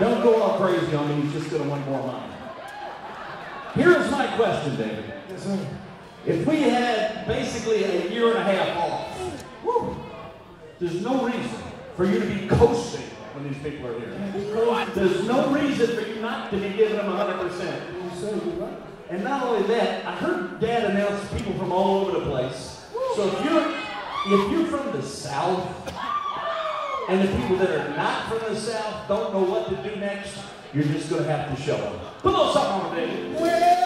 Don't go all crazy on me. He's just to want more money. Here's my question, David. Yes, sir. If we had basically a year and a half off, whew, there's no reason for you to be coasting when these people are here. There's no reason for you not to be giving them 100%. You say you're right. And not only that, I heard Dad announce people from all over the place. So if you're if you're from the South, and the people that are not from the South don't know what to do next, you're just going to have to show them. Put a little something on David. Well,